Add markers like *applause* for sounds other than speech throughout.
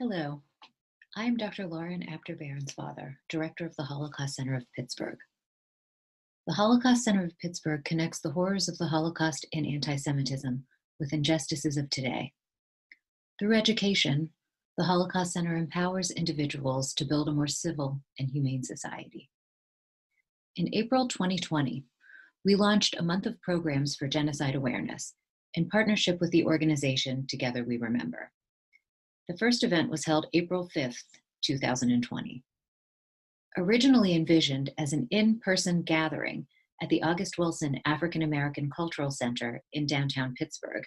Hello, I am Dr. Lauren Apter Bairnsfather, Director of the Holocaust Center of Pittsburgh. The Holocaust Center of Pittsburgh connects the horrors of the Holocaust and anti Semitism with injustices of today. Through education, the Holocaust Center empowers individuals to build a more civil and humane society. In April 2020, we launched a month of programs for genocide awareness in partnership with the organization Together We Remember. The first event was held April 5th, 2020. Originally envisioned as an in person gathering at the August Wilson African American Cultural Center in downtown Pittsburgh,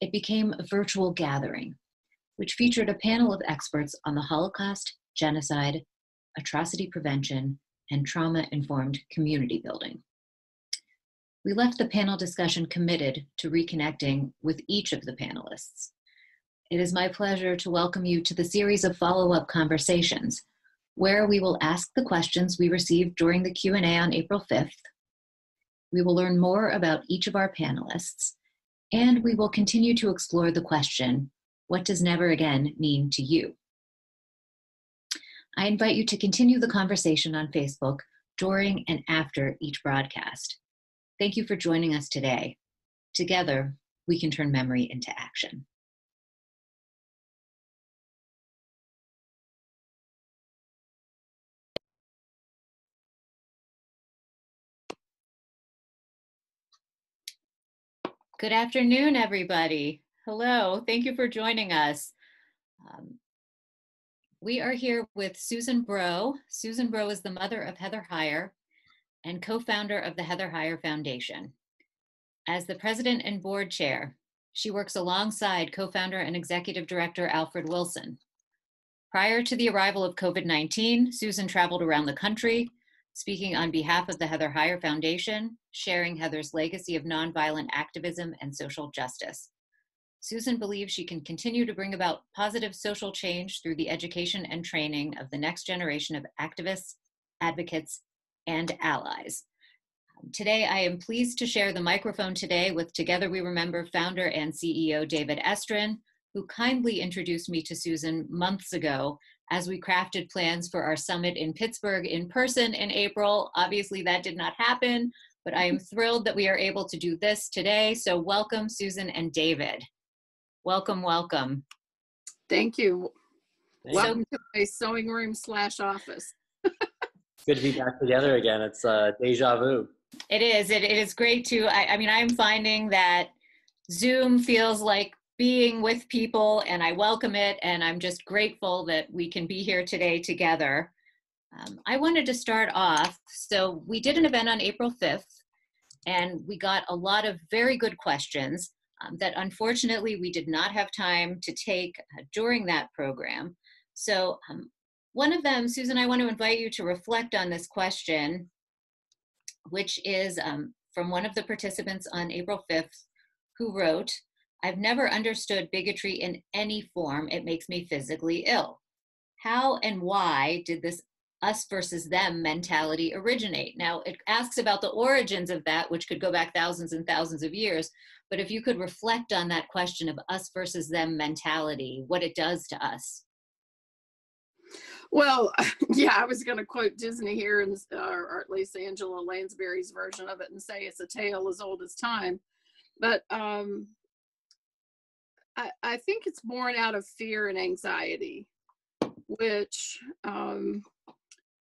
it became a virtual gathering, which featured a panel of experts on the Holocaust, genocide, atrocity prevention, and trauma informed community building. We left the panel discussion committed to reconnecting with each of the panelists. It is my pleasure to welcome you to the series of follow-up conversations where we will ask the questions we received during the Q&A on April 5th. We will learn more about each of our panelists and we will continue to explore the question, what does never again mean to you? I invite you to continue the conversation on Facebook during and after each broadcast. Thank you for joining us today. Together, we can turn memory into action. Good afternoon, everybody. Hello, thank you for joining us. Um, we are here with Susan Bro. Susan Bro is the mother of Heather Heyer and co-founder of the Heather Heyer Foundation. As the president and board chair, she works alongside co-founder and executive director Alfred Wilson. Prior to the arrival of COVID-19, Susan traveled around the country, speaking on behalf of the Heather Heyer Foundation, sharing Heather's legacy of nonviolent activism and social justice. Susan believes she can continue to bring about positive social change through the education and training of the next generation of activists, advocates, and allies. Um, today, I am pleased to share the microphone today with Together We Remember founder and CEO David Estrin, who kindly introduced me to Susan months ago as we crafted plans for our summit in Pittsburgh in person in April. Obviously, that did not happen, but I am thrilled that we are able to do this today. So, welcome, Susan and David. Welcome, welcome. Thank you. Welcome to my sewing room slash office. Good to be back together again. It's uh, deja vu. It is. It, it is great to. I, I mean, I'm finding that Zoom feels like being with people, and I welcome it. And I'm just grateful that we can be here today together. Um, I wanted to start off. So we did an event on April 5th, and we got a lot of very good questions um, that unfortunately we did not have time to take uh, during that program. So um, one of them, Susan, I want to invite you to reflect on this question, which is um, from one of the participants on April 5th, who wrote, I've never understood bigotry in any form. It makes me physically ill. How and why did this us versus them mentality originate? Now, it asks about the origins of that, which could go back thousands and thousands of years. But if you could reflect on that question of us versus them mentality, what it does to us. Well, *laughs* yeah, I was going to quote Disney here, and or at least Angela Lansbury's version of it, and say it's a tale as old as time. But um, I, I think it's born out of fear and anxiety, which um,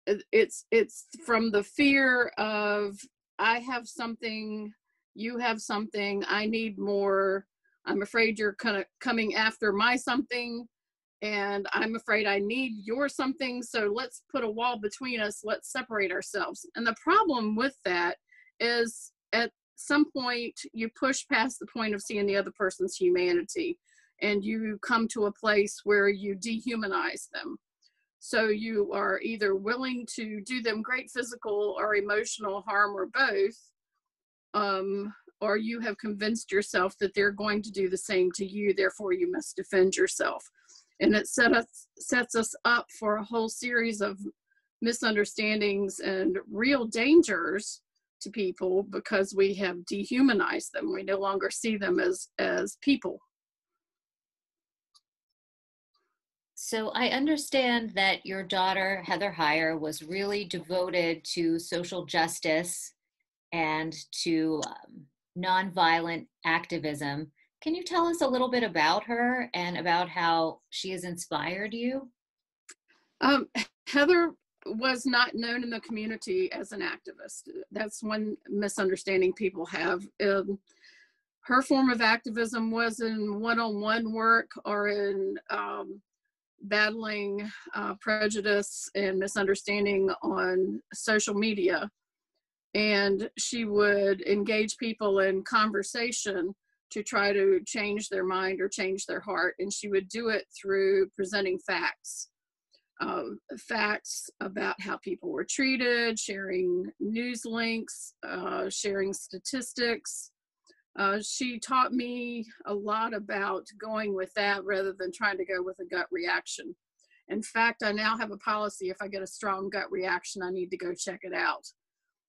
it's it's from the fear of I have something you have something, I need more. I'm afraid you're kind of coming after my something, and I'm afraid I need your something. So let's put a wall between us. Let's separate ourselves. And the problem with that is at some point you push past the point of seeing the other person's humanity and you come to a place where you dehumanize them. So you are either willing to do them great physical or emotional harm or both, um, or you have convinced yourself that they're going to do the same to you, therefore you must defend yourself. And it set us, sets us up for a whole series of misunderstandings and real dangers to people because we have dehumanized them. We no longer see them as, as people. So I understand that your daughter, Heather Heyer, was really devoted to social justice and to um, nonviolent activism. Can you tell us a little bit about her and about how she has inspired you? Um, Heather was not known in the community as an activist. That's one misunderstanding people have. Um, her form of activism was in one-on-one work or in um, battling uh, prejudice and misunderstanding on social media. And she would engage people in conversation to try to change their mind or change their heart. And she would do it through presenting facts. Uh, facts about how people were treated, sharing news links, uh, sharing statistics, uh, she taught me a lot about going with that rather than trying to go with a gut reaction. In fact, I now have a policy if I get a strong gut reaction, I need to go check it out.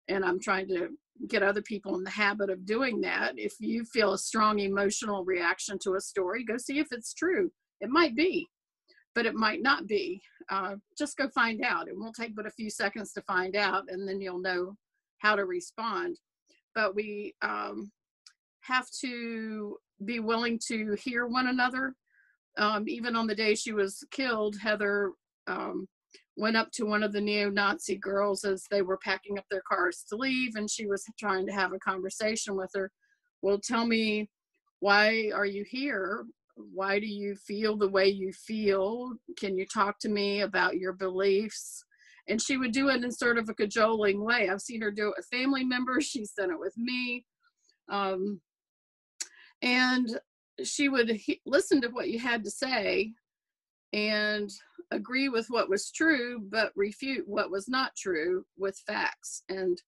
And I'm trying to get other people in the habit of doing that. If you feel a strong emotional reaction to a story, go see if it's true. It might be, but it might not be. Uh, just go find out. It won't take but a few seconds to find out, and then you'll know how to respond. But we, um, have to be willing to hear one another. Um, even on the day she was killed, Heather um, went up to one of the neo-Nazi girls as they were packing up their cars to leave, and she was trying to have a conversation with her. Well, tell me, why are you here? Why do you feel the way you feel? Can you talk to me about your beliefs? And she would do it in sort of a cajoling way. I've seen her do it with family members. *laughs* She's done it with me. Um, and she would he- listen to what you had to say and agree with what was true but refute what was not true with facts and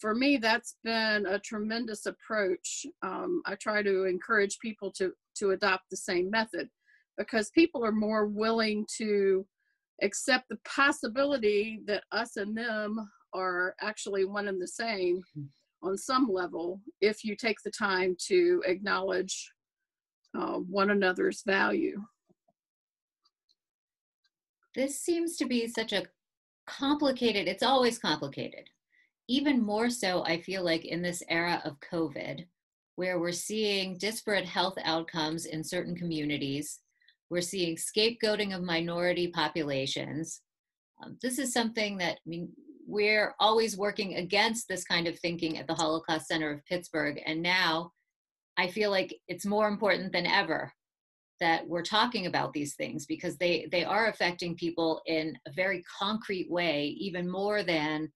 for me that's been a tremendous approach um, i try to encourage people to to adopt the same method because people are more willing to accept the possibility that us and them are actually one and the same mm-hmm on some level if you take the time to acknowledge uh, one another's value. This seems to be such a complicated, it's always complicated. Even more so, I feel like in this era of COVID, where we're seeing disparate health outcomes in certain communities, we're seeing scapegoating of minority populations. Um, this is something that, I mean, we're always working against this kind of thinking at the Holocaust Center of Pittsburgh. And now I feel like it's more important than ever that we're talking about these things because they, they are affecting people in a very concrete way, even more than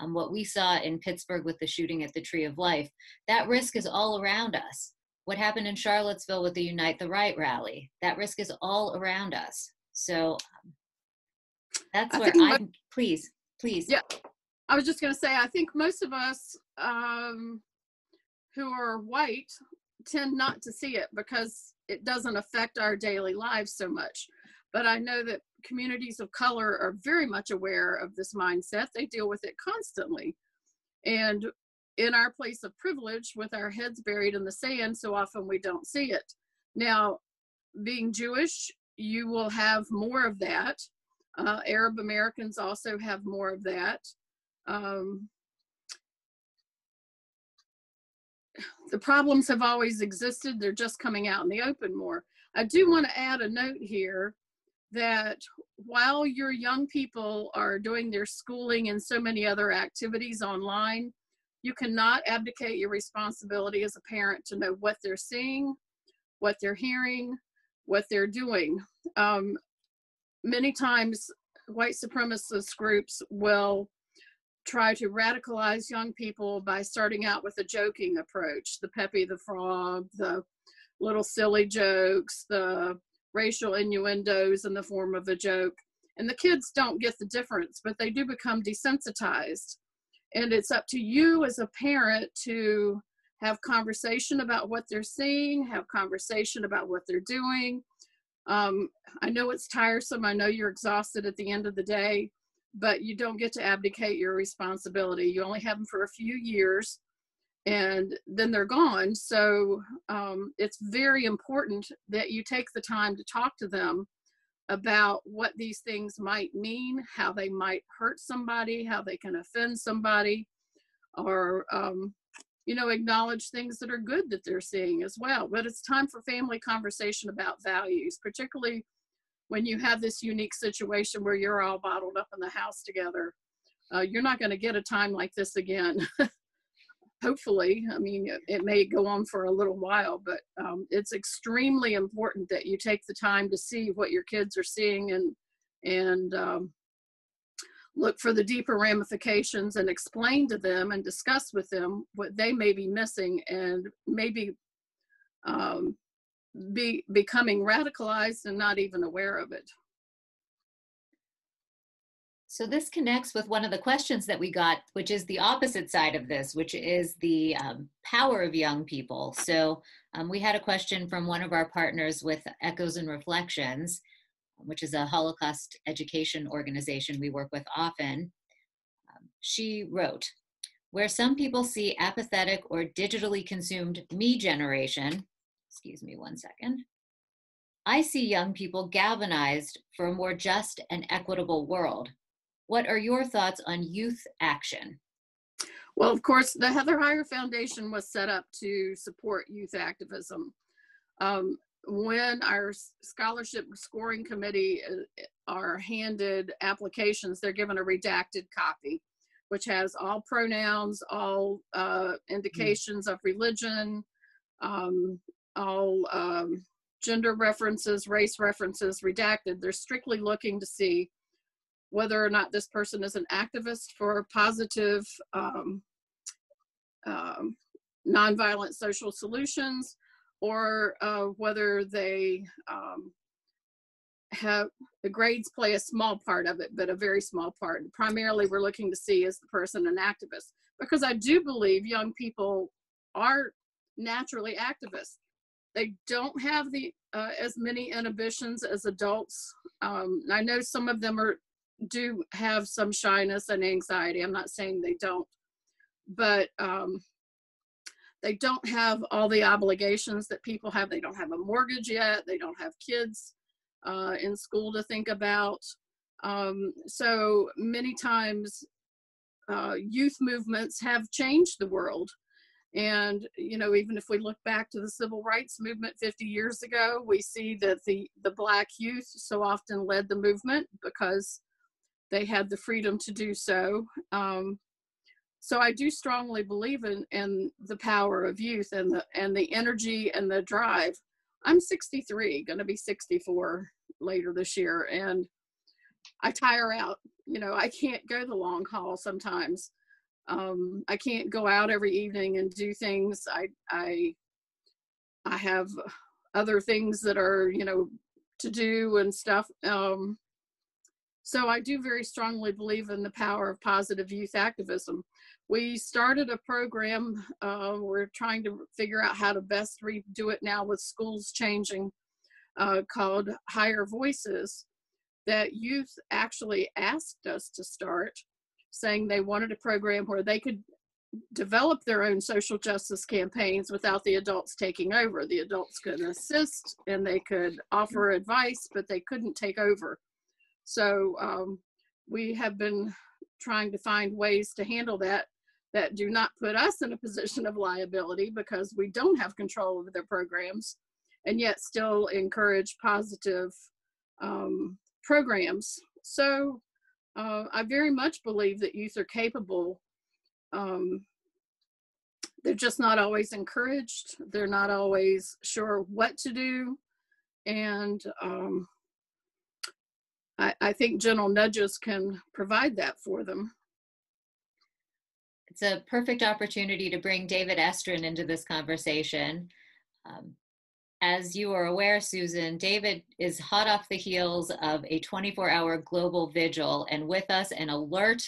um, what we saw in Pittsburgh with the shooting at the Tree of Life. That risk is all around us. What happened in Charlottesville with the Unite the Right rally, that risk is all around us. So um, that's where I'm, please please. Yeah, I was just going to say, I think most of us um, who are white tend not to see it because it doesn't affect our daily lives so much. But I know that communities of color are very much aware of this mindset. They deal with it constantly. And in our place of privilege, with our heads buried in the sand, so often we don't see it. Now, being Jewish, you will have more of that. Uh, Arab Americans also have more of that. Um, the problems have always existed. They're just coming out in the open more. I do want to add a note here that while your young people are doing their schooling and so many other activities online, you cannot abdicate your responsibility as a parent to know what they're seeing, what they're hearing, what they're doing. Um, many times white supremacist groups will try to radicalize young people by starting out with a joking approach the Pepe the frog the little silly jokes the racial innuendos in the form of a joke and the kids don't get the difference but they do become desensitized and it's up to you as a parent to have conversation about what they're seeing have conversation about what they're doing um, I know it's tiresome. I know you're exhausted at the end of the day, but you don't get to abdicate your responsibility. You only have them for a few years and then they're gone. So um, it's very important that you take the time to talk to them about what these things might mean, how they might hurt somebody, how they can offend somebody, or um, you know, acknowledge things that are good that they're seeing as well. But it's time for family conversation about values, particularly when you have this unique situation where you're all bottled up in the house together. Uh, you're not going to get a time like this again. *laughs* Hopefully, I mean, it, it, may go on for a little while, but um, it's extremely important that you take the time to see what your kids are seeing and and um, look for the deeper ramifications and explain to them and discuss with them what they may be missing and maybe um, be becoming radicalized and not even aware of it. So this connects with one of the questions that we got, which is the opposite side of this, which is the um, power of young people. So um, we had a question from one of our partners with Echoes and Reflections, which is a Holocaust education organization we work with often, um, she wrote, where some people see apathetic or digitally consumed me generation, excuse me one second, I see young people galvanized for a more just and equitable world. What are your thoughts on youth action? Well, of course, the Heather Heyer Foundation was set up to support youth activism. Um, when our scholarship scoring committee uh, are handed applications, they're given a redacted copy, which has all pronouns, all uh, indications mm. of religion, um, all um, gender references, race references redacted. They're strictly looking to see whether or not this person is an activist for positive um, um nonviolent social solutions or uh, whether they um, have the grades play a small part of it, but a very small part. Primarily, we're looking to see is the person an activist because I do believe young people are naturally activists. They don't have the uh, as many inhibitions as adults. Um, I know some of them are do have some shyness and anxiety. I'm not saying they don't, but um, they don't have all the obligations that people have. They don't have a mortgage yet. They don't have kids uh, in school to think about. Um, so many times, uh, youth movements have changed the world. And you know, even if we look back to the civil rights movement 50 years ago, we see that the the black youth so often led the movement because they had the freedom to do so. Um, so I do strongly believe in, in the power of youth and the and the energy and the drive. I'm 63, going to be 64 later this year, and I tire out. You know, I can't go the long haul sometimes. Um, I can't go out every evening and do things. I I I have other things that are you know to do and stuff. Um, so I do very strongly believe in the power of positive youth activism. We started a program, uh, we're trying to figure out how to best redo it now with schools changing, uh, called Higher Voices, that youth actually asked us to start, saying they wanted a program where they could develop their own social justice campaigns without the adults taking over. The adults could assist and they could offer advice, but they couldn't take over. So um, we have been trying to find ways to handle that that do not put us in a *laughs* position of liability because we don't have control over their programs and yet still encourage positive um, programs. So uh, I very much believe that youth are capable. Um, they're just not always encouraged. They're not always sure what to do. And um, I, I think gentle nudges can provide that for them. It's a perfect opportunity to bring David Estrin into this conversation. Um, as you are aware, Susan, David is hot off the heels of a 24 hour global vigil and with us an alert.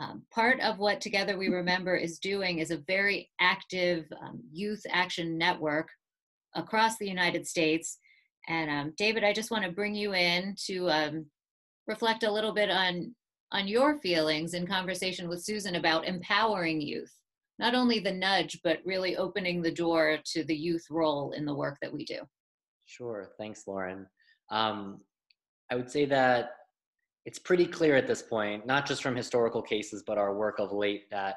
Um, part of what Together We *laughs* Remember is doing is a very active um, youth action network across the United States and um, David, I just want to bring you in to um, reflect a little bit on on your feelings in conversation with Susan about empowering youth, not only the nudge, but really opening the door to the youth role in the work that we do. Sure. Thanks, Lauren. Um, I would say that it's pretty clear at this point, not just from historical cases, but our work of late, that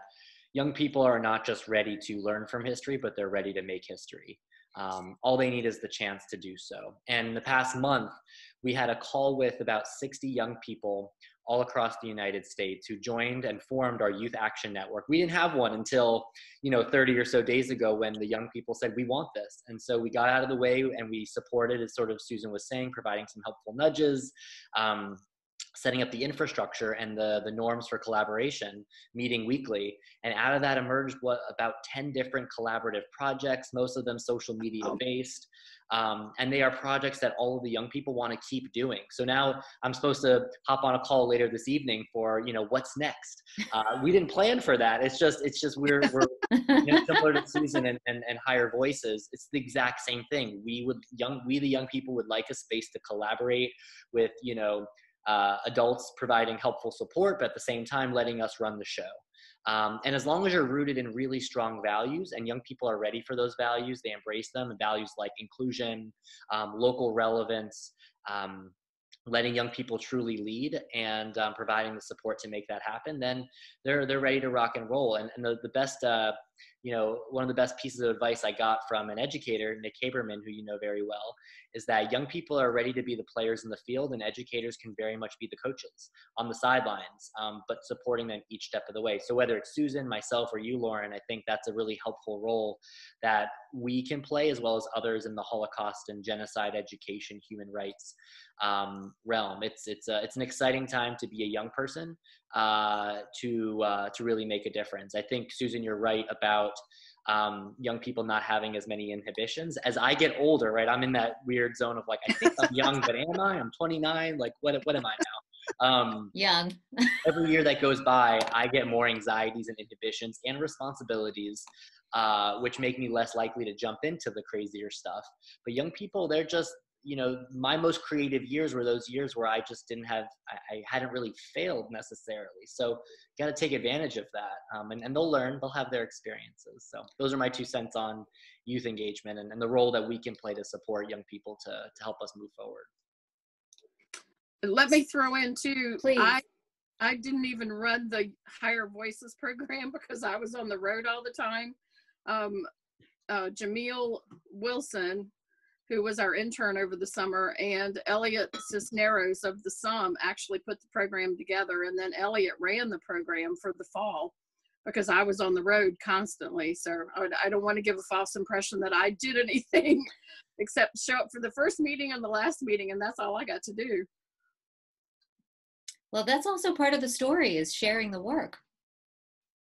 young people are not just ready to learn from history, but they're ready to make history. Um, all they need is the chance to do so. And the past month, we had a call with about 60 young people all across the United States who joined and formed our Youth Action Network. We didn't have one until, you know, 30 or so days ago when the young people said, we want this. And so we got out of the way and we supported, as sort of Susan was saying, providing some helpful nudges, um, setting up the infrastructure and the, the norms for collaboration, meeting weekly. And out of that emerged what about 10 different collaborative projects, most of them social media based. Um, and they are projects that all of the young people want to keep doing. So now I'm supposed to hop on a call later this evening for, you know, what's next. Uh, we didn't plan for that. It's just, it's just, we're, we're *laughs* you know, similar to Susan and, and, and higher voices. It's the exact same thing. We would young, we, the young people would like a space to collaborate with, you know, uh, adults providing helpful support, but at the same time letting us run the show. Um, and as long as you're rooted in really strong values and young people are ready for those values, they embrace them, and values like inclusion, um, local relevance, um, letting young people truly lead and um, providing the support to make that happen, then they're they're ready to rock and roll. And, and the, the best uh, you know, one of the best pieces of advice I got from an educator, Nick Haberman, who you know very well, is that young people are ready to be the players in the field, and educators can very much be the coaches on the sidelines, um, but supporting them each step of the way. So whether it's Susan, myself, or you, Lauren, I think that's a really helpful role that we can play, as well as others in the Holocaust and genocide education, human rights um, realm. It's it's a, it's an exciting time to be a young person uh, to uh, to really make a difference. I think Susan, you're right about um, young people not having as many inhibitions. As I get older, right, I'm in that weird zone of like I think I'm young, but am I? I'm 29. Like what what am I now? Um, young. *laughs* every year that goes by, I get more anxieties and inhibitions and responsibilities. Uh, which make me less likely to jump into the crazier stuff. But young people, they're just you know my most creative years were those years where i just didn't have i, I hadn't really failed necessarily. So got to take advantage of that um, and, and they'll learn they'll have their experiences. So those are my two cents on youth engagement and, and the role that we can play to support young people to, to help us move forward. Let me throw in too Please. i i didn't even run the higher voices program *laughs* because i was on the road all the time. Um, uh, jameel wilson who was our intern over the summer, and Elliot Cisneros of the Sum actually put the program together. And then Elliot ran the program for the fall because I was on the road constantly. So I don't want to give a false impression that I did *laughs* anything except show up for the first meeting and the last meeting, and that's all I got to do. Well, that's also part of the story is sharing the work.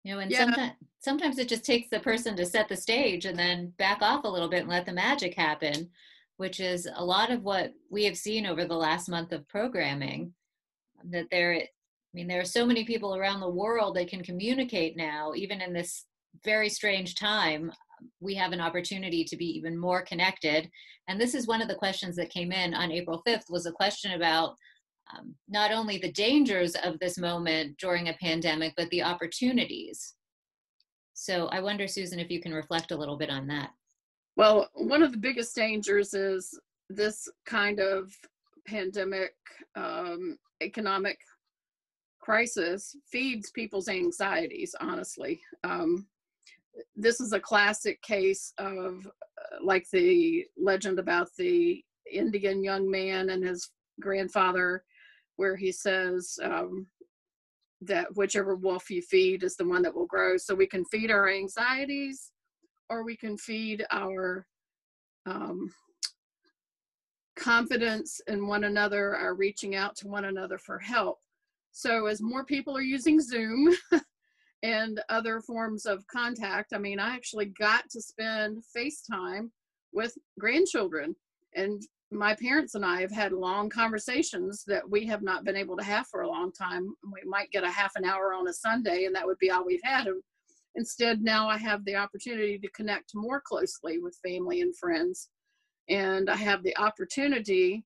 You know, and Yeah. sometimes sometimes it just takes the person to set the stage and then back off a little bit and let the magic happen, which is a lot of what we have seen over the last month of programming. That there, I mean, there are so many people around the world that can communicate now, even in this very strange time. We have an opportunity to be even more connected. And this is one of the questions that came in on April 5th was a question about um, not only the dangers of this moment during a pandemic, but the opportunities. So I wonder, Susan, if you can reflect a little bit on that. Well, one of the biggest dangers is this kind of pandemic um, economic crisis feeds people's anxieties, honestly. Um, this is a classic case of uh, like the legend about the Indian young man and his grandfather, where he says um, that whichever wolf you feed is the one that will grow. So we can feed our anxieties or we can feed our um, confidence in one another, our reaching out to one another for help. So as more people are using Zoom *laughs* and other forms of contact, I mean, I actually got to spend FaceTime with grandchildren. And my parents and I have had long conversations that we have not been able to have for a long time. We might get a half an hour on a Sunday, and that would be all we've had. And instead, now I have the opportunity to connect more closely with family and friends. And I have the opportunity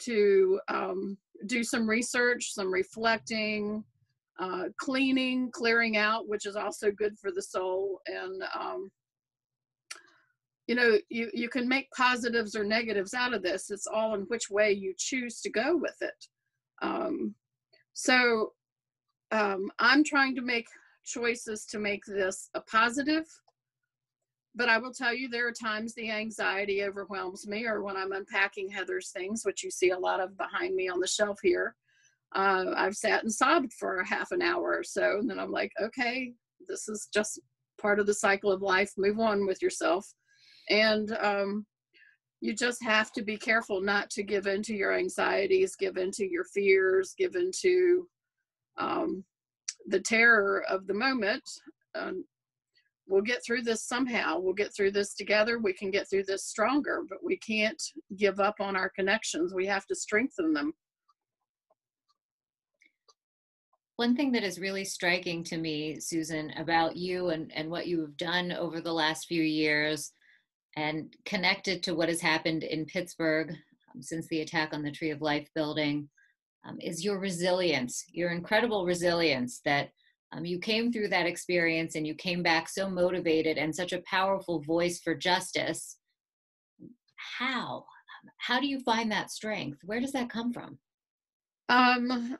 to um, do some research, some reflecting, uh, cleaning, clearing out, which is also good for the soul. And um, you know, you, you can make positives or negatives out of this. It's all in which way you choose to go with it. Um, so um, I'm trying to make choices to make this a positive. But I will tell you, there are times the anxiety overwhelms me, or when I'm unpacking Heather's things, which you see a lot of behind me on the shelf here. Uh, I've sat and sobbed for a half an hour or so, and then I'm like, okay, this is just part of the cycle of life. Move on with yourself, and um, you just have to be careful not to give into your anxieties, give into your fears, give into um, the terror of the moment. Um, we'll get through this somehow. We'll get through this together. We can get through this stronger, but we can't give up on our connections. We have to strengthen them. One thing that is really striking to me, Susan, about you and, and what you have done over the last few years and connected to what has happened in Pittsburgh um, since the attack on the Tree of Life building um, is your resilience, your incredible resilience that um, you came through that experience and you came back so motivated and such a powerful voice for justice. How? How do you find that strength? Where does that come from? Um,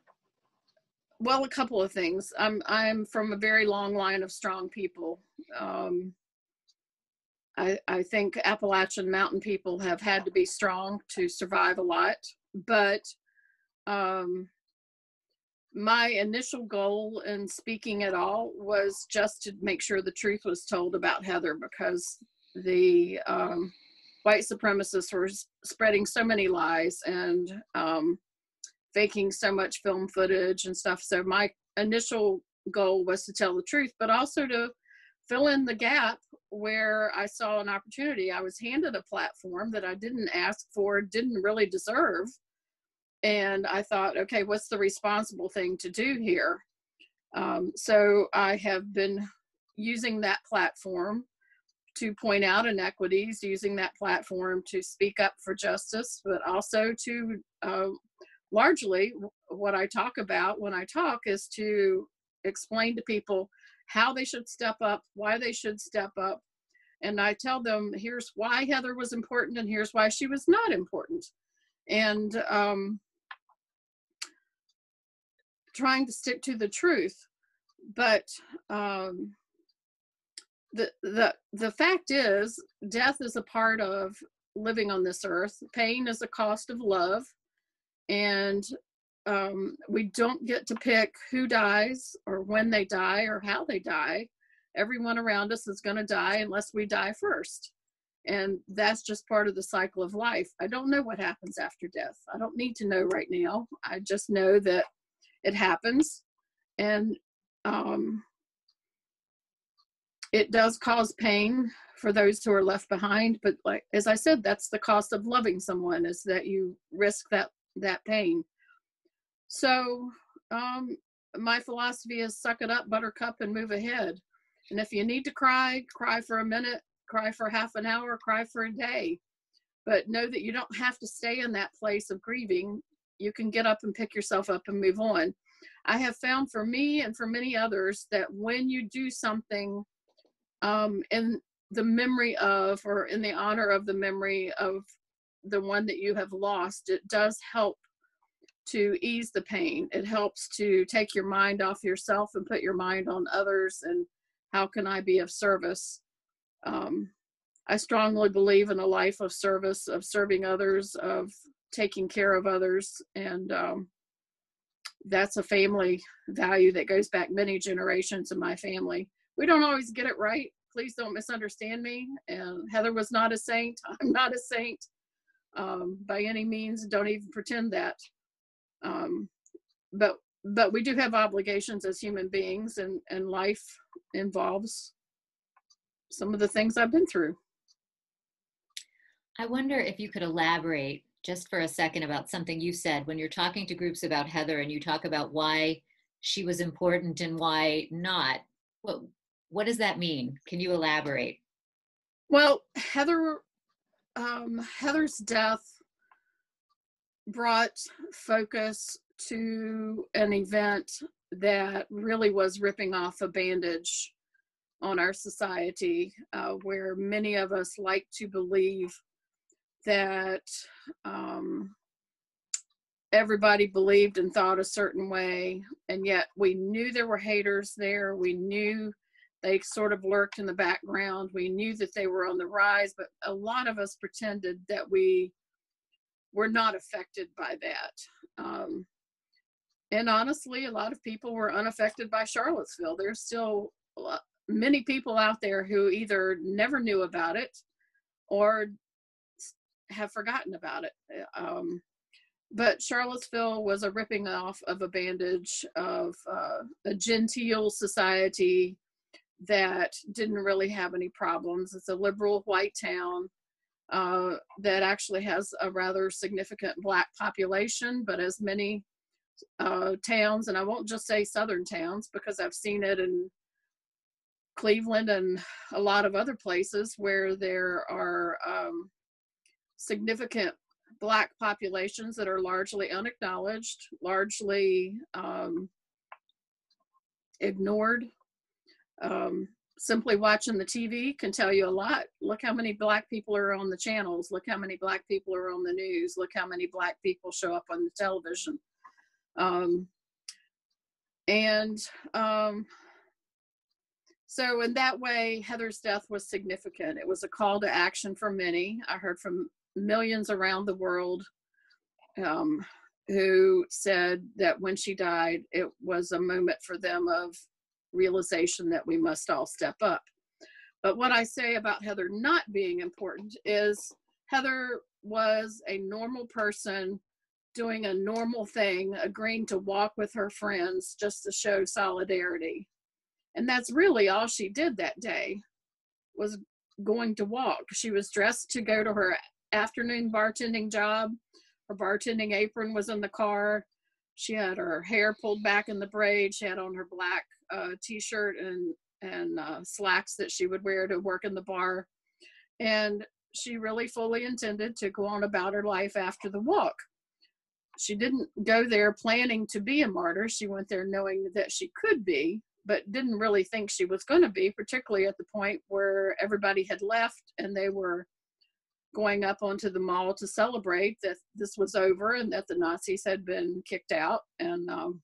well, a couple of things. I'm I'm from a very long line of strong people. Um, I, I think Appalachian mountain people have had to be strong to survive a lot, but um, my initial goal in speaking at all was just to make sure the truth was told about Heather because the um, white supremacists were spreading so many lies and um, faking so much film footage and stuff. So my initial goal was to tell the truth, but also to fill in the gap where I saw an opportunity. I was handed a platform that I didn't ask for, didn't really deserve and I thought, okay, what's the responsible thing to do here? Um, so I have been using that platform to point out inequities, using that platform to speak up for justice, but also to uh, largely what I talk about when I talk is to explain to people how they should step up, why they should step up. And I tell them, here's why Heather was important and here's why she was not important. And um, trying to stick to the truth but um, the the the fact is death is a part of living on this earth pain is a cost of love and um, we don't get to pick who dies or when they die or how they die. Everyone around us is going to die unless we die first. And that's just part of the cycle of life. I don't know what happens after death. I don't need to know right now. I just know that it happens. And um, it does cause pain for those who are left behind. But like as i said that's the cost of loving someone is that you risk that that pain so um, my philosophy is suck it up buttercup and move ahead. And if you need to cry cry for a minute cry for half an hour cry for a day. But know that you don't have to stay in that place of grieving. You can get up and pick yourself up and move on. I have found for me and for many others that when you do something um, in the memory of or in the honor of the memory of the one that you have lost, it does help to ease the pain. It helps to take your mind off yourself and put your mind on others and how can I be of service. Um, I strongly believe in a life of service, of serving others, of taking care of others and um, that's a family value that goes back many generations in my family. We don't always get it right. Please don't misunderstand me. And heather was not a saint. *laughs* I'm not a saint. Um, by any means don't even pretend that um, but but we do have obligations as human beings and and life involves some of the things i've been through i wonder if you could elaborate just for a second about something you said when you're talking to groups about Heather and you talk about why she was important and why not. What what does that mean? Can you elaborate? Well, Heather um, Heather's death brought focus to an event that really was ripping off a bandage on our society uh, where many of us like to believe that um, everybody believed and thought a certain way and yet we knew there were haters there. We knew they sort of lurked in the background. We knew that they were on the rise but a lot of us pretended that we were not affected by that. Um, and honestly a lot of people were unaffected by charlottesville. There's still many people out there who either never knew about it or have forgotten about it. Um, but Charlottesville was a ripping off of a bandage of uh, a genteel society that didn't really have any problems. It's a liberal white town uh, that actually has a rather significant black population, but as many uh, towns, and I won't just say southern towns because I've seen it in Cleveland and a lot of other places where there are um, significant black populations that are largely unacknowledged, largely um, ignored. Um, simply watching the TV can tell you a lot. Look how many black people are on the channels. Look how many black people are on the news. Look how many black people show up on the television. Um, and um, so, in that way, Heather's death was significant. It was a call to action for many. I heard from millions around the world um, who said that when she died, it was a moment for them of realization that we must all step up. But what I say about Heather not being important is Heather was a normal person doing a normal thing, agreeing to walk with her friends just to show solidarity. And that's really all she did that day was going to walk. She was dressed to go to her afternoon bartending job. Her bartending apron was in the car. She had her hair pulled back in the braid. She had on her black uh, t-shirt and and uh, slacks that she would wear to work in the bar. And she really fully intended to go on about her life after the walk. She didn't go there planning to be a martyr. She went there knowing that she could be, but didn't really think she was going to be, particularly at the point where everybody had left and they were going up onto the mall to celebrate that this was over and that the Nazis had been kicked out. And um,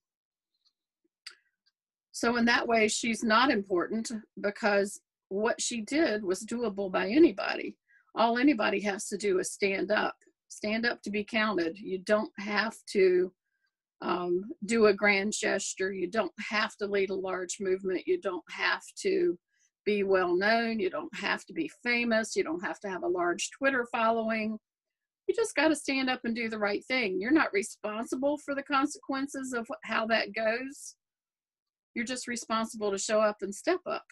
so, in that way, she's not important because what she did was doable by anybody. All anybody has to do is stand up, stand up to be counted. You don't have to um, do a grand gesture. You don't have to lead a large movement. You don't have to be well known. You don't have to be famous. You don't have to have a large Twitter following. You just got to stand up and do the right thing. You're not responsible for the consequences of how that goes. You're just responsible to show up and step up.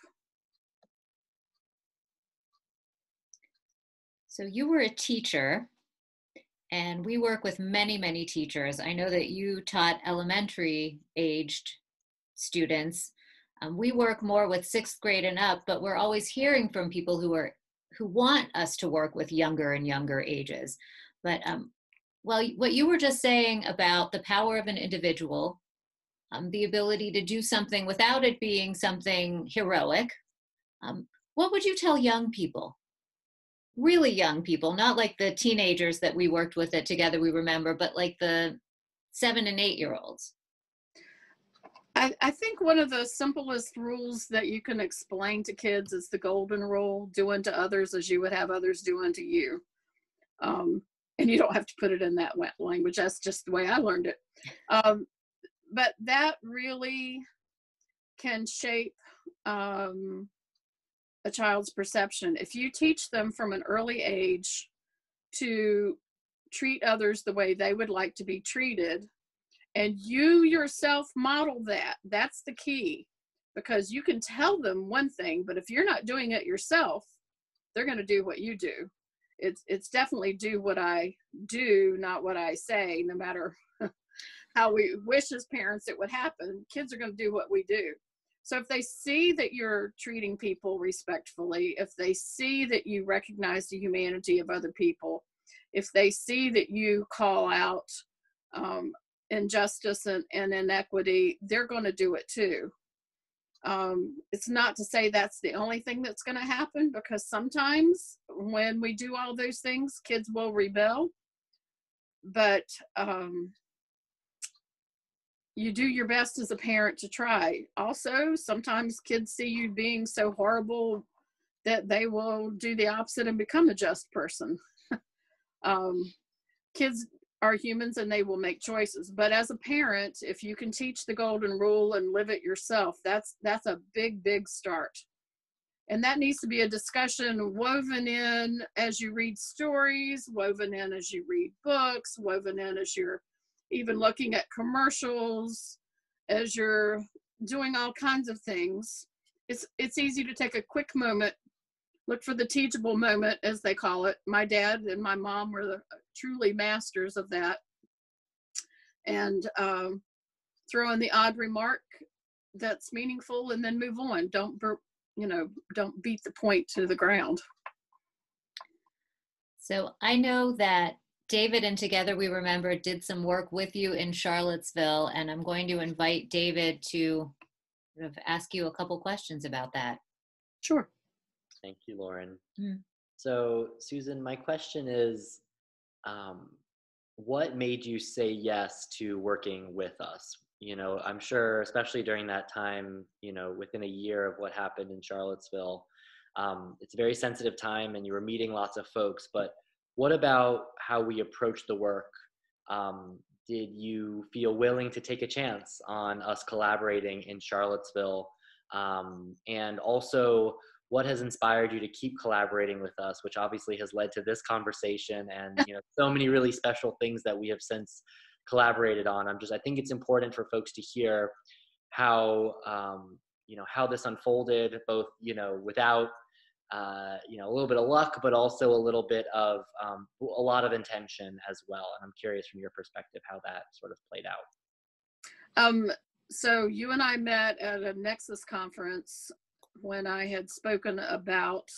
So you were a teacher and we work with many, many teachers. I know that you taught elementary aged students um, we work more with sixth grade and up, but we're always hearing from people who are who want us to work with younger and younger ages. But um, well, what you were just saying about the power of an individual, um, the ability to do something without it being something heroic, um, what would you tell young people? Really young people, not like the teenagers that we worked with it together, we remember, but like the seven and eight year olds. I, I think one of the simplest rules that you can explain to kids is the golden rule do unto others as you would have others do unto you. Um, and you don't have to put it in that language. That's just the way I learned it. Um, but that really can shape um, a child's perception. If you teach them from an early age to treat others the way they would like to be treated, and you yourself model that that's the key because you can tell them one thing but if you're not doing it yourself they're going to do what you do it's it's definitely do what i do not what i say no matter *laughs* how we wish as parents it would happen kids are going to do what we do so if they see that you're treating people respectfully if they see that you recognize the humanity of other people if they see that you call out um, injustice and, and inequity, they're going to do it too. Um, it's not to say that's the only thing that's going to happen because sometimes when we do all those things, kids will rebel. But um, you do your best as a parent to try. Also, sometimes kids see you being so horrible that they will do the opposite and become a just person. *laughs* um, kids are humans and they will make choices but as a parent if you can teach the golden rule and live it yourself that's that's a big big start and that needs to be a discussion woven in as you read stories woven in as you read books woven in as you're even looking at commercials as you're doing all kinds of things. It's it's easy to take a quick moment look for the teachable moment as they call it. My dad and my mom were the, truly masters of that. And um, throw in the odd remark that's meaningful and then move on. Don't you know don't beat the point to the ground. So i know that david and together we remember did some work with you in charlottesville and i'm going to invite david to sort of ask you a couple questions about that sure Thank you, Lauren. Mm. So, Susan, my question is um, what made you say yes to working with us? You know, I'm sure, especially during that time, you know, within a year of what happened in Charlottesville, um, it's a very sensitive time and you were meeting lots of folks. But what about how we approach the work? Um, did you feel willing to take a chance on us collaborating in Charlottesville? Um, and also, what has inspired you to keep collaborating with us which obviously has led to this conversation and you know *laughs* so many really special things that we have since collaborated on i'm just i think it's important for folks to hear how um, you know how this unfolded both you know without uh, you know a little bit of luck but also a little bit of um, a lot of intention as well and i'm curious from your perspective how that sort of played out um, so you and i met at a nexus conference when I had spoken about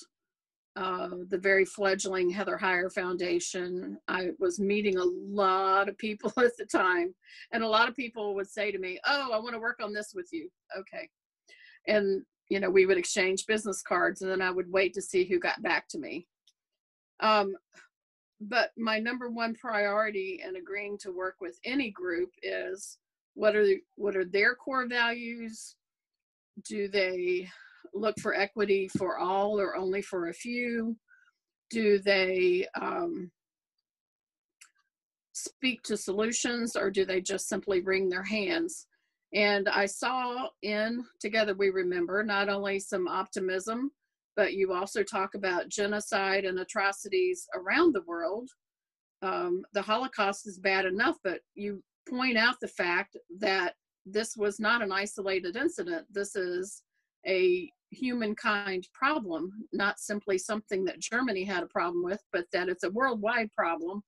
uh, the very fledgling Heather Heyer Foundation. I was meeting a lot of people *laughs* at the time, and a lot of people would say to me, "Oh, I want to work on this with you." Okay, and you know we would exchange business cards, and then I would wait to see who got back to me. Um, but my number one priority in agreeing to work with any group is what are what are their core values? Do they look for equity for all or only for a few? Do they um, speak to solutions or do they just simply wring their hands? And I saw in Together We Remember not only some optimism, but you also talk about genocide and atrocities around the world. Um, the Holocaust is bad enough, but you point out the fact that this was not an isolated incident. This is a humankind problem, not simply something that Germany had a problem with, but that it's a worldwide problem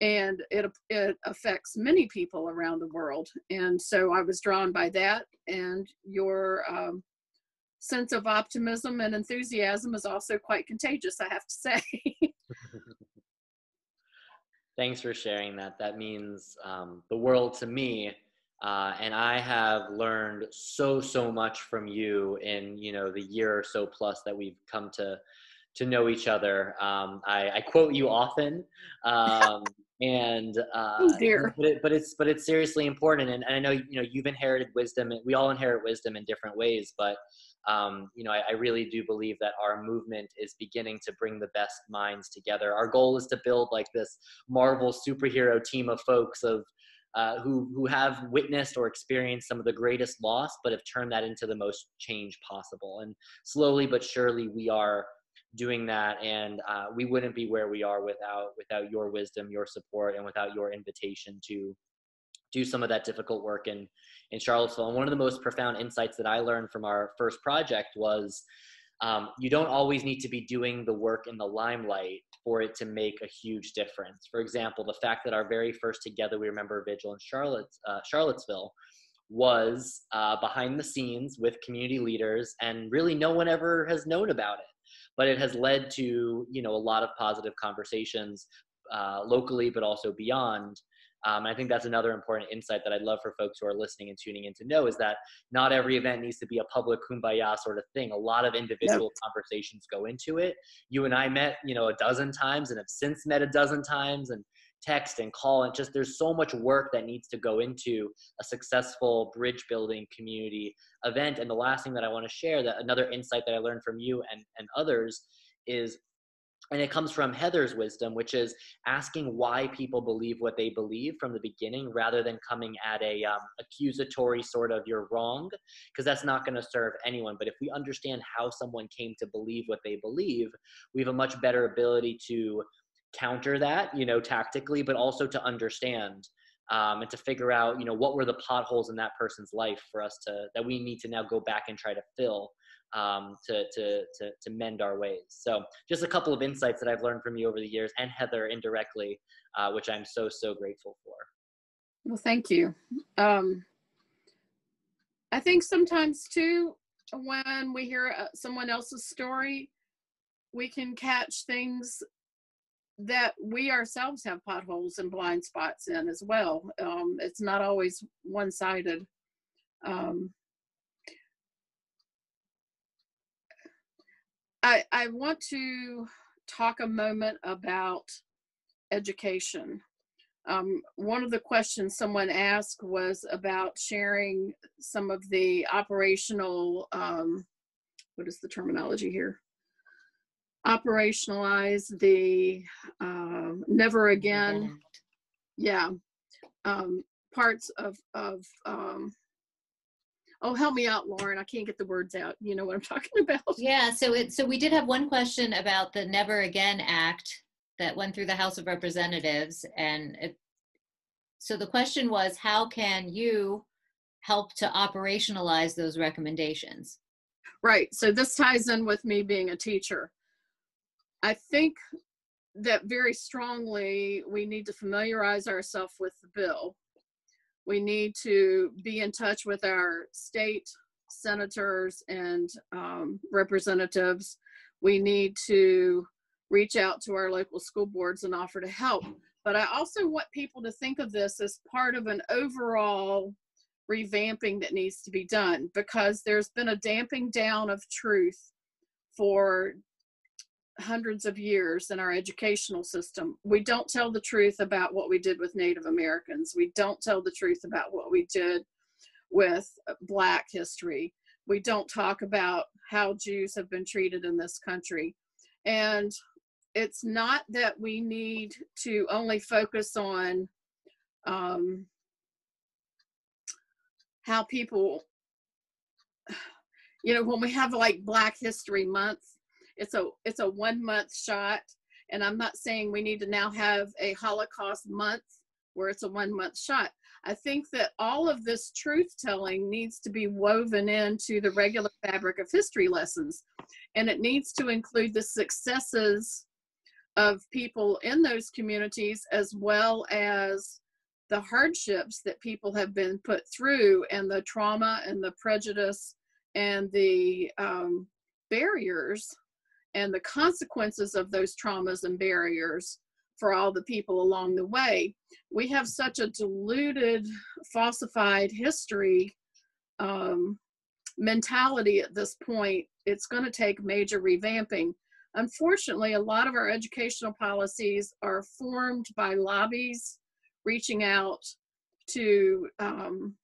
and it, it affects many people around the world. And so I was drawn by that and your um, sense of optimism and enthusiasm is also quite contagious, I have to say. *laughs* Thanks for sharing that. That means um, the world to me uh, and I have learned so so much from you in you know the year or so plus that we've come to to know each other. Um, I, I, quote you often, um, *laughs* and uh, oh dear. But, it, but, it's but it's seriously important. And, and, I know you know you've inherited wisdom. We all inherit wisdom in different ways, but um, you know I, I, really do believe that our movement is beginning to bring the best minds together. Our goal is to build like this Marvel superhero team of folks of uh, who who have witnessed or experienced some of the greatest loss, but have turned that into the most change possible. And slowly but surely, we are doing that, and uh, we wouldn't be where we are without without your wisdom, your support, and without your invitation to do some of that difficult work in in Charlottesville. And one of the most profound insights that I learned from our first project was um, you don't always need to be doing the work in the limelight for it to make a huge difference. For example, the fact that our very first Together We Remember Vigil in Charlotte, uh, Charlottesville was uh, behind the scenes with community leaders, and really no one ever has known about it. But it has led to you know a lot of positive conversations uh, locally, but also beyond. Um, and I think that's another important insight that I'd love for folks who are listening and tuning in to know is that not every event needs to be a public kumbaya sort of thing. A lot of individual conversations go into it. You and I met, you know, a dozen times and have since met a dozen times and text and call and just there's so much work that needs to go into a successful bridge building community event and the last thing that i want to share that another insight that i learned from you and, and others is and it comes from heather's wisdom which is asking why people believe what they believe from the beginning rather than coming at a um, accusatory sort of you're wrong because that's not going to serve anyone. But if we understand how someone came to believe what they believe we have a much better ability to counter that, you know, tactically, but also to understand um, and to figure out, you know, what were the potholes in that person's life for us to that we need to now go back and try to fill um, to, to to to mend our ways. So, just a couple of insights that I've learned from you over the years, and Heather indirectly, uh, which I'm so so grateful for. Well, thank you. Um, I think sometimes too, when we hear uh, someone else's story, we can catch things that we ourselves have potholes and blind spots in as well. Um, it's not always one sided. Um, I, I want to talk a moment about education. Um, one of the questions someone asked was about sharing some of the operational, um, what is the terminology here? operationalize the um, never again yeah um, parts of of um, oh help me out lauren. I can't get the words out. You know what i'm *laughs* talking about. Yeah so it so we did have one question about the never again act that went through the house of representatives and it, so the question was how can you help to operationalize those recommendations? Right so this ties in with me being a teacher. I think that very strongly we need to familiarize ourselves with the bill. We need to be in touch with our state senators and um, representatives. We need to reach out to our local school boards and offer to help. But I also want people to think of this as part of an overall revamping that needs to be done because there's been a damping down of truth for hundreds of years in our educational system. We don't tell the truth about what we did with Native Americans. We don't tell the truth about what we did with Black history. We don't talk about how Jews have been treated in this country. And it's not that we need to only focus on um, how people, *sighs* you know, when we have like Black History Month, it's a it's a one month shot. And i'm not saying we need to now have a holocaust month where it's a one month shot. I think that all of this truth telling needs to be woven into the regular fabric of history lessons. And it needs to include the successes of people in those communities as well as the hardships that people have been put through and the trauma and the prejudice and the um, barriers and the consequences of those traumas and barriers for all the people along the way. We have such a diluted, falsified history um, mentality at this point. It's going to take major revamping. Unfortunately, a lot of our educational policies are formed by lobbies reaching out to um,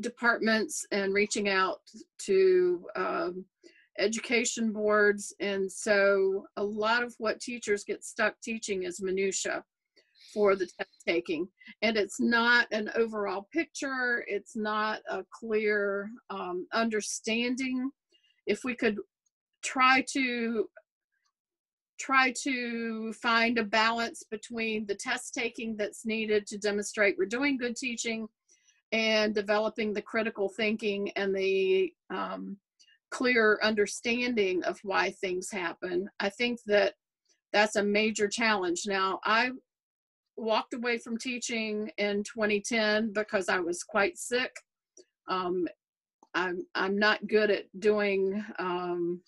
departments and reaching out to um, education boards. And so a lot of what teachers get stuck teaching is minutia for the test taking. And it's not an overall picture. It's not a clear um, understanding. If we could try to try to find a balance between the test taking that's needed to demonstrate we're doing good teaching and developing the critical thinking and the um, clear understanding of why things happen. I think that that's a major challenge. Now, I walked away from teaching in 2010 because I was quite sick. Um, I'm I'm not good at doing um,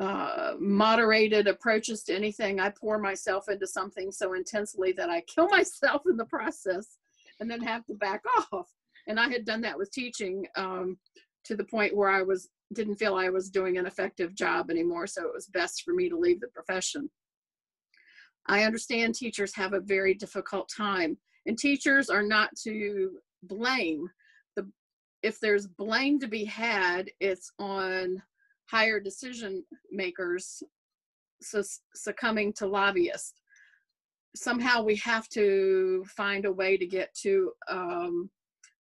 uh, moderated approaches to anything. I pour myself into something so intensely that I kill *laughs* myself in the process and then have to back off. And I had done that with teaching um, to the point where I was didn't feel I was doing an effective job anymore. So it was best for me to leave the profession. I understand teachers have a very difficult time, and teachers are not to blame. The if there's blame to be had, it's on higher decision makers succumbing to lobbyists. Somehow we have to find a way to get to um,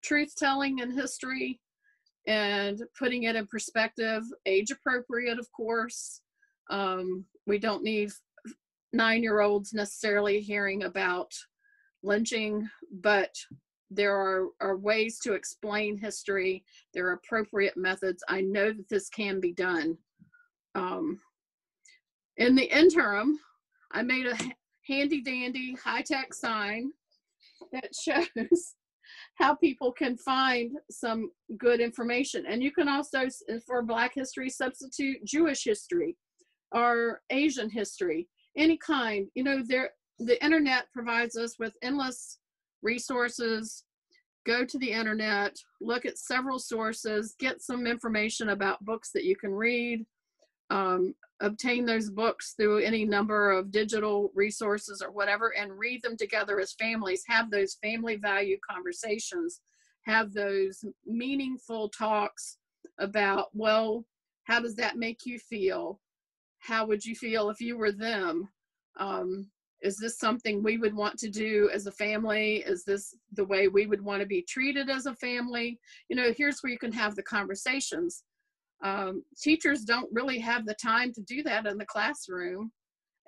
truth telling in history and putting it in perspective, age appropriate, of course. Um, we don't need nine year olds necessarily hearing about lynching, but there are, are ways to explain history. There are appropriate methods. I know that this can be done. Um, in the interim, I made a handy dandy high tech sign that *laughs* shows how people can find some good information. And you can also, for Black history, substitute Jewish history or Asian history, any kind. You know, there the internet provides us with endless resources. Go to the internet, look at several sources, get some information about books that you can read, um, obtain those books through any number of digital resources or whatever and read them together as families have those family value conversations have those meaningful talks about well how does that make you feel? How would you feel if you were them? Um, is this something we would want to do as a family? Is this the way we would want to be treated as a family? You know here's where you can have the conversations um, teachers don't really have the time to do that in the classroom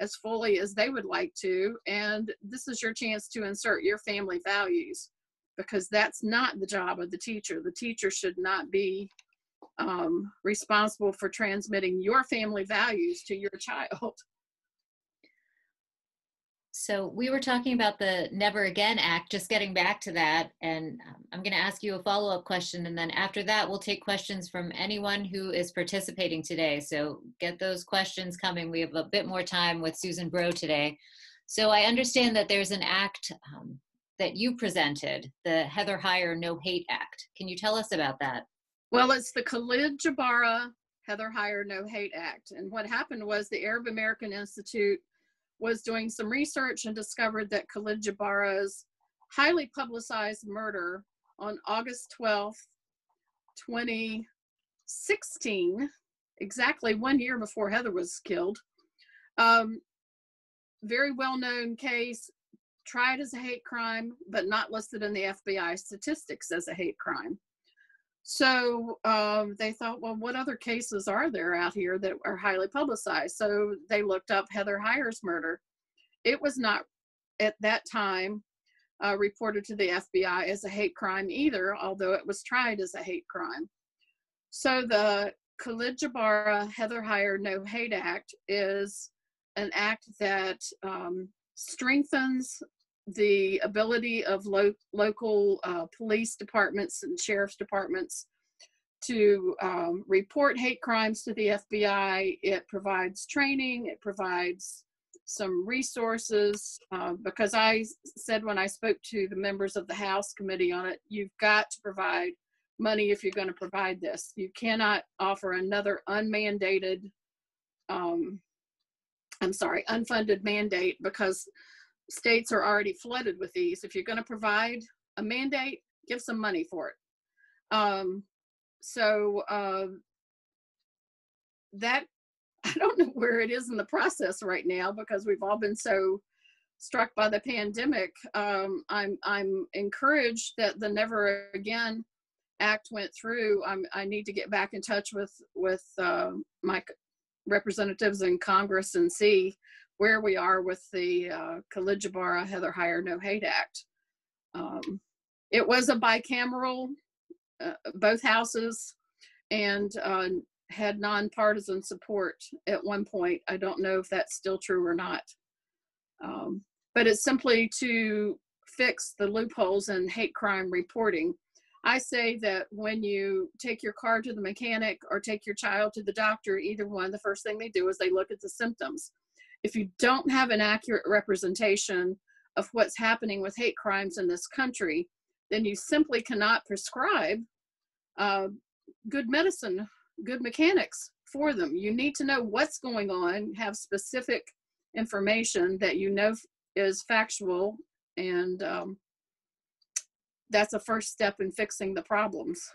as fully as they would like to. And this is your chance to insert your family values because that's not the job of the teacher. The teacher should not be um, responsible for transmitting your family values to your *laughs* child. So we were talking about the Never Again Act, just getting back to that. And um, I'm going to ask you a follow up question. And then after that, we'll take questions from anyone who is participating today. So get those questions coming. We have a bit more time with Susan Bro today. So I understand that there's an act um, that you presented, the Heather Heyer No Hate Act. Can you tell us about that? Well, it's the Khalid Jabara Heather Heyer No Hate Act. And what happened was the Arab American Institute was doing some research and discovered that Khalid Jabara's highly publicized murder on August 12th, 2016, exactly one year before Heather was killed. Um, very well known case, tried as a hate crime, but not listed in the FBI statistics as a hate crime. So um, they thought, well, what other cases are there out here that are highly publicized? So they looked up Heather Heyer's murder. It was not at that time uh, reported to the FBI as a hate crime either, although it was tried as a hate crime. So the Khalid Jabara Heather Heyer No Hate Act is an act that um, strengthens the ability of lo- local uh, police departments and sheriff's departments to um, report hate crimes to the FBI. It provides training, it provides some resources. Uh, because I said when I spoke to the members of the House committee on it, you've got to provide money if you're going to provide this. You cannot offer another unmandated, um, I'm sorry, unfunded mandate because states are already flooded with these. If you're going to provide a mandate, give some money for it. Um, so uh, that *laughs* I don't know where it is in the process right now because we've all been so struck by the pandemic. Um, I'm I'm encouraged that the Never Again Act went through. I'm, I need to get back in touch with with uh, my representatives in Congress and see where we are with the uh, Heather Heyer No Hate Act. Um, it was a bicameral, uh, both houses, and uh, had nonpartisan support at one point. I don't know if that's still true or not. Um, but it's simply to fix the loopholes in hate crime reporting. I say that when you take your car to the mechanic or take your child to the doctor, either one, the first thing they do is they look at the symptoms. If you don't have an accurate representation of what's happening with hate crimes in this country, then you simply cannot prescribe uh, good medicine, good mechanics for them. You need to know what's going on, have specific information that you know is factual, and um, that's a first step in fixing the problems.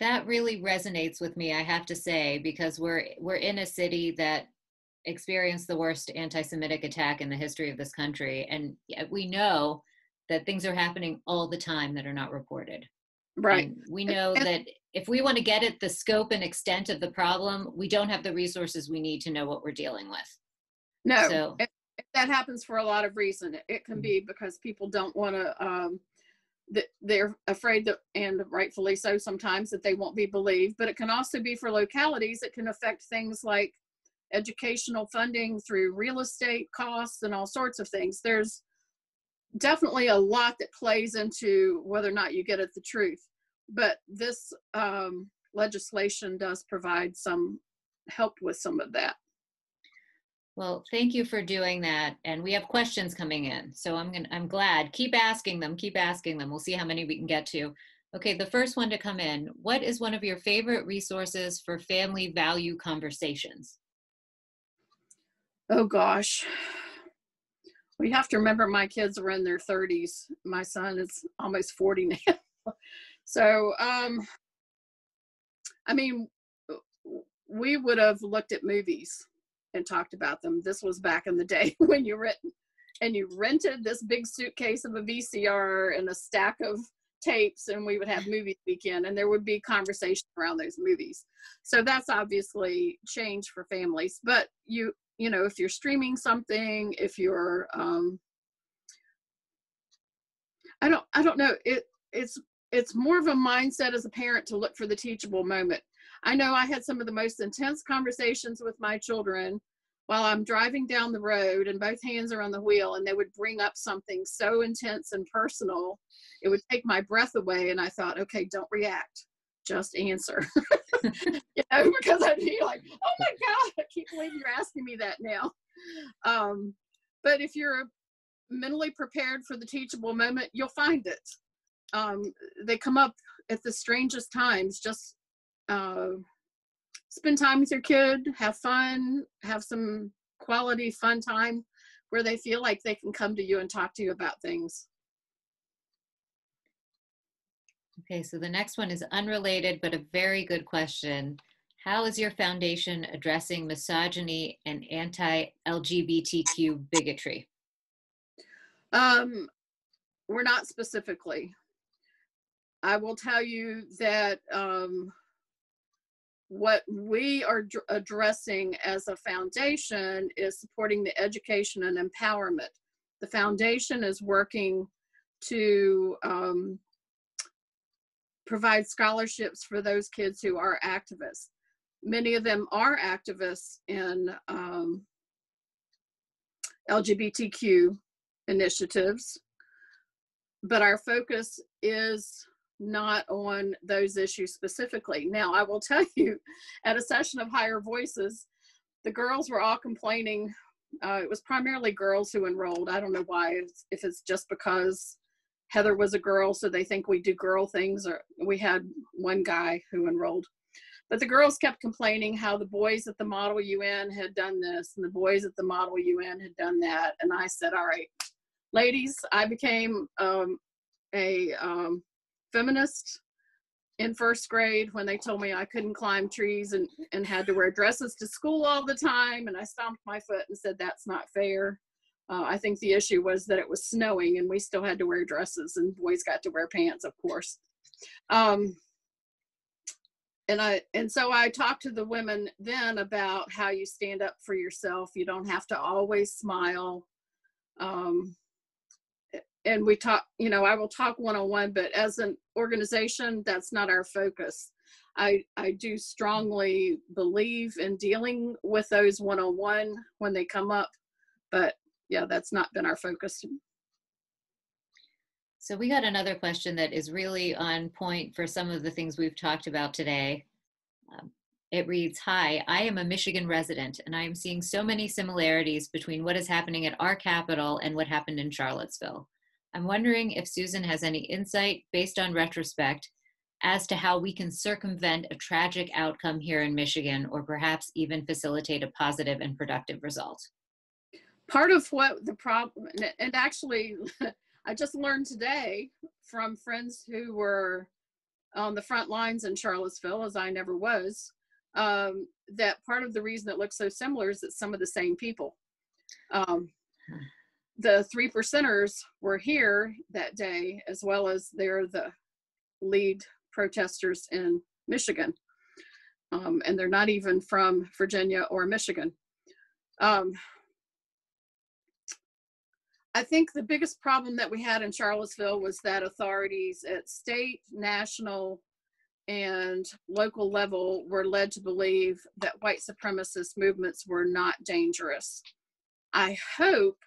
That really resonates with me, I have to say, because we're we're in a city that experienced the worst anti-Semitic attack in the history of this country, and we know that things are happening all the time that are not reported. Right. And we know that if we want to get at the scope and extent of the problem, we don't have the resources we need to know what we're dealing with. No, so, that happens for a lot of reasons. It can be mm-hmm. because people don't want to. Um, that they're afraid that, and rightfully so, sometimes that they won't be believed. But it can also be for localities. It can affect things like educational funding through real estate costs and all sorts of things. There's definitely a lot that plays into whether or not you get at the truth. But this um, legislation does provide some help with some of that. Well, thank you for doing that. And we have questions coming in. So I'm going I'm glad. Keep asking them. Keep asking them. We'll see how many we can get to. Okay, the first one to come in. What is one of your favorite resources for family value conversations? Oh gosh. We have to remember my kids are in their 30s. My son is almost 40 *laughs* now. so, um, I mean, we would have looked at movies and talked about them. This was back in the day *laughs* when you rent and you rented this big suitcase of a VCR and a stack of tapes and we would have movie weekend and there would be conversation around those movies. So that's obviously changed for families, but you you know, if you're streaming something, if you're, um, I don't, I don't know. It, it's, it's more of a mindset as a parent to look for the teachable moment. I know I had some of the most intense conversations with my children while I'm driving down the road and both hands are on the wheel and they would bring up something so intense and personal, it would take my breath away. And I thought, okay, don't react just answer. *laughs* *laughs* you know, because I'd be like, oh my God, I can't believe you're asking me that now. Um, but if you're mentally prepared for the teachable moment, you'll find it. Um, they come up at the strangest times. Just uh, spend time with your kid, have fun, have some quality fun time where they feel like they can come to you and talk to you about things. Okay, so the next one is unrelated, but a very good question. How is your foundation addressing misogyny and anti-LGBTQ bigotry? Um, we're not specifically. I will tell you that um, what we are dr- addressing as a foundation is supporting the education and empowerment. The foundation is working to um, provide scholarships for those kids who are activists. Many of them are activists in um, LGBTQ initiatives, but our focus is not on those issues specifically. Now, I will tell you, at a session of Higher Voices, the girls were all complaining. Uh, it was primarily girls who enrolled. I don't know why, if it's just because Heather was a girl, so they think we do girl things. Or we had one guy who enrolled, but the girls kept complaining how the boys at the Model UN had done this and the boys at the Model UN had done that. And I said, "All right, ladies, I became um, a um, feminist in first grade when they told me I couldn't climb trees and, and had to wear dresses to school all the time. And I stomped my foot and said, That's not fair. Uh, I think the issue was that it was snowing and we still had to wear dresses and boys got to wear pants, of course. Um, and I and so I talked to the women then about how you stand up for yourself. You don't have to always smile. Um, and we talk, you know, I will talk one on one, but as an organization, that's not our focus. I I do strongly believe in dealing with those one on one when they come up, but yeah, that's not been our focus. So we got another question that is really on point for some of the things we've talked about today. Um, it reads Hi, I am a Michigan resident, and I am seeing so many similarities between what is happening at our capital and what happened in Charlottesville. I'm wondering if Susan has any insight based on retrospect as to how we can circumvent a tragic outcome here in Michigan or perhaps even facilitate a positive and productive result. Part of what the problem, and actually, *laughs* I just learned today from friends who were on the front lines in Charlottesville, as I never was, um, that part of the reason it looks so similar is that some of the same people. Um, the three percenters were here that day, as well as they're the lead protesters in Michigan. Um, and they're not even from Virginia or Michigan. I think the biggest problem that we had in Charlottesville was that authorities at state, national, and local level were led to believe that white supremacist movements were not dangerous. I hope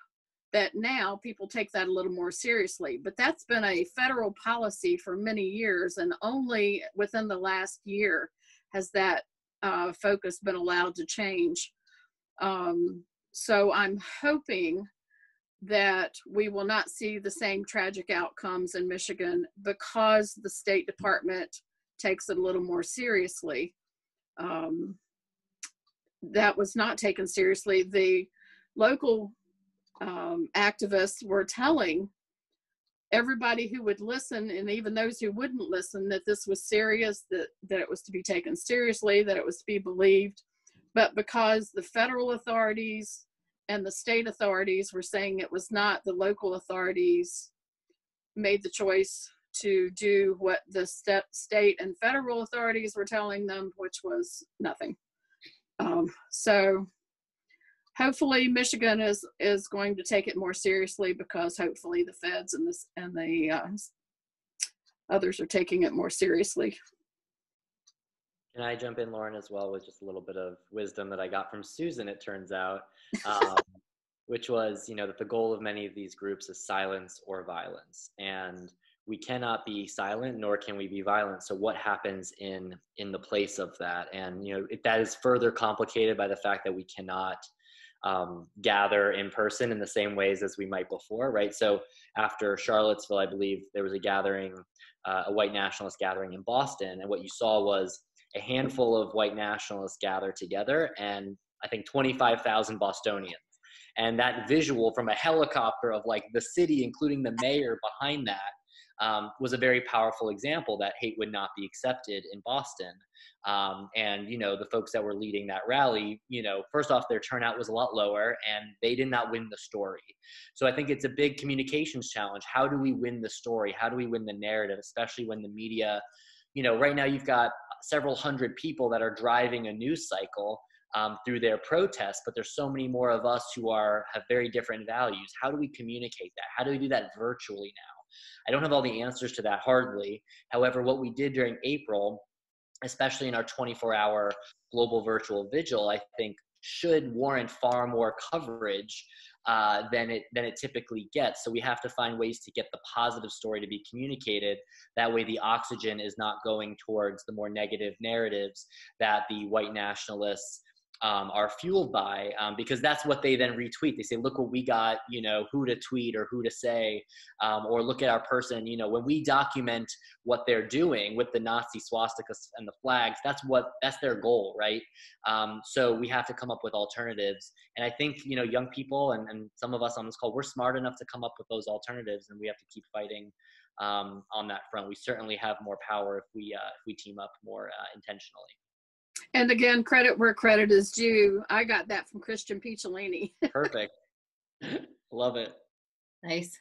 that now people take that a little more seriously, but that's been a federal policy for many years, and only within the last year has that uh, focus been allowed to change. Um, so I'm hoping that we will not see the same tragic outcomes in Michigan because the State Department takes it a little more seriously. Um, that was not taken seriously. The local um, activists were telling everybody who would listen and even those who wouldn't listen that this was serious that that it was to be taken seriously that it was to be believed but because the federal authorities and the state authorities were saying it was not the local authorities made the choice to do what the state and federal authorities were telling them, which was nothing. Um, so hopefully Michigan is is going to take it more seriously because hopefully the feds and this and the uh, others are taking it more seriously. Can I jump in, Lauren, as well, with just a little bit of wisdom that I got from Susan? It turns out, um, which was, you know, that the goal of many of these groups is silence or violence, and we cannot be silent nor can we be violent. So what happens in in the place of that? And you know it, that is further complicated by the fact that we cannot um, gather in person in the same ways as we might before right? So after charlottesville i believe there was a gathering uh, a white nationalist gathering in boston. And what you saw was a handful of white nationalists gather together and i think 25000 bostonians and that visual from a helicopter of like the city including the mayor behind that um, was a very powerful example that hate would not be accepted in Boston. Um, and you know the folks that were leading that rally, you know, first off, their turnout was a lot lower, and they did not win the story. So I think it's a big communications challenge. How do we win the story? How do we win the narrative, especially when the media, you know, right now you've got several hundred people that are driving a news cycle. Um, through their protests, but there's so many more of us who are have very different values. How do we communicate that? How do we do that virtually now? I don't have all the answers to that hardly. However, what we did during April, especially in our 24 hour global virtual vigil, I think should warrant far more coverage uh, than it than it typically gets. So we have to find ways to get the positive story to be communicated. That way, the oxygen is not going towards the more negative narratives that the white nationalists um, are fueled by um, because that's what they then retweet. They say look what we got you know who to tweet or who to say um, or look at our person you know when we document what they're doing with the nazi swastikas and the flags that's what that's their goal right? Um, so we have to come up with alternatives. And i think you know young people and, and some of us on this call we're smart enough to come up with those alternatives and we have to keep fighting um, on that front. We certainly have more power if we uh, if we team up more uh, intentionally and again, credit where credit is due. I got that from Christian Picciolini. *laughs* Perfect. Love it. Nice.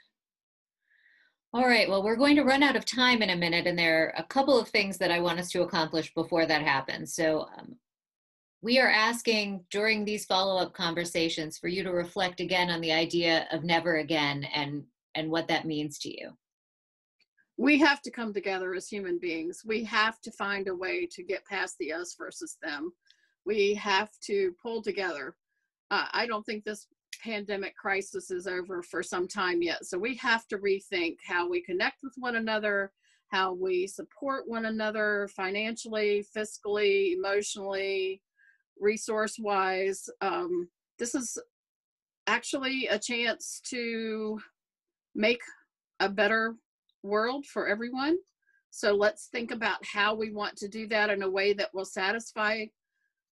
All right, well, we're going to run out of time in a minute, and there are a couple of things that I want us to accomplish before that happens. So, um, we are asking during these follow up conversations for you to reflect again on the idea of never again and, and what that means to you we have to come together as human beings. We have to find a way to get past the us versus them. We have to pull together. Uh, I don't think this pandemic crisis is over for some time yet. So we have to rethink how we connect with one another, how we support one another financially, fiscally, emotionally, resource wise. Um, this is actually a chance to make a better world for everyone. So let's think about how we want to do that in a way that will satisfy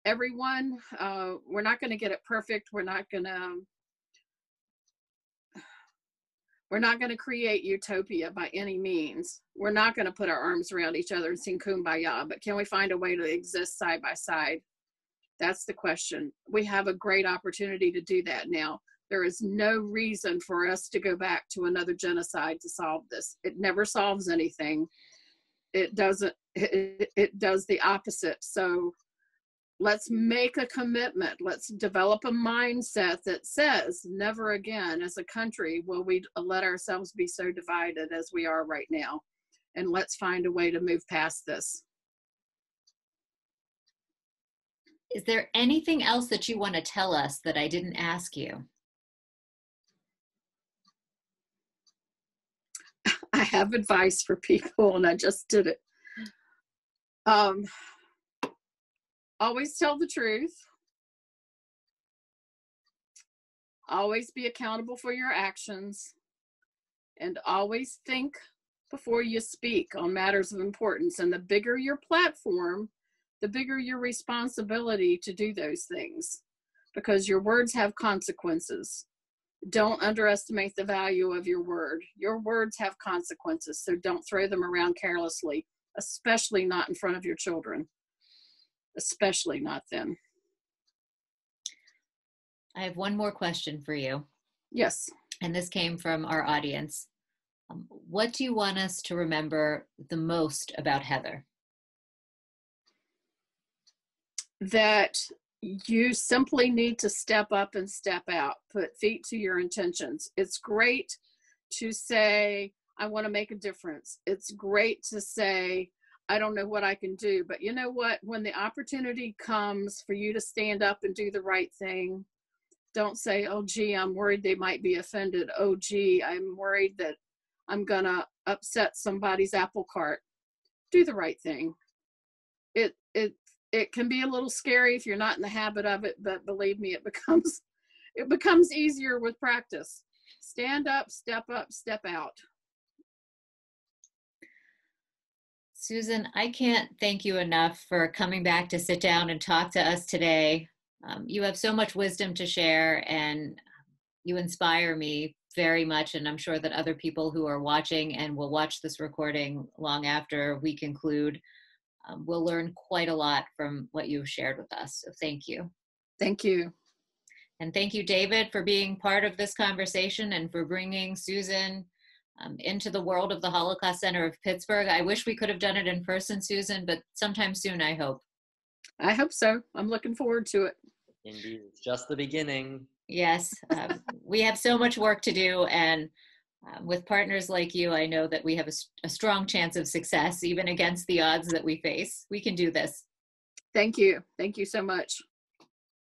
everyone. Uh, we're not going to get it perfect. We're not going to we're not going to create utopia by any means. We're not going to put our arms around each other and sing kumbaya, but can we find a way to exist side by side? That's the question. We have a great opportunity to do that now. There is no reason for us to go back to another genocide to solve this. It never solves anything. It doesn't, it, it does the opposite. So let's make a commitment. Let's develop a mindset that says never again as a country will we let ourselves be so divided as we are right now. And let's find a way to move past this. Is there anything else that you want to tell us that I didn't ask you? I have advice for people and I just did it. Um, always tell the truth. Always be accountable for your actions. And always think before you speak on matters of importance. And the bigger your platform, the bigger your responsibility to do those things because your words have consequences. Don't underestimate the value of your word. Your words have consequences, so don't throw them around carelessly, especially not in front of your children especially not then. I have one more question for you. Yes. And this came from our audience. Um, what do you want us to remember the most about Heather? That you simply need to step up and step out, put feet to your intentions. It's great to say, I want to make a difference. It's great to say, I don't know what I can do. But you know what? When the opportunity comes for you to stand up and do the right thing, don't say, oh, gee, I'm worried they might be offended. Oh, gee, I'm worried that I'm going to upset somebody's apple cart. Do the right thing. It, it, it can be a little scary if you're not in the habit of it, but believe me, it *laughs* becomes, it becomes easier with practice. Stand up, step up, step out. Susan, I can't thank you enough for coming back to sit down and talk to us today. Um, you have so much wisdom to share, and you inspire me very much. And I'm sure that other people who are watching and will watch this recording long after we conclude um, will learn quite a lot from what you've shared with us. So thank you. Thank you. And thank you, David, for being part of this conversation and for bringing Susan um, into the world of the Holocaust Center of Pittsburgh. I wish we could have done it in person, Susan, but sometime soon, I hope. I hope so. I'm looking forward to it. Indeed, it's just the beginning. Yes, um, we have so much work to do, and uh, with partners like you, I know that we have a, a strong chance of success, even against the odds that we face. We can do this. Thank you. Thank you so much.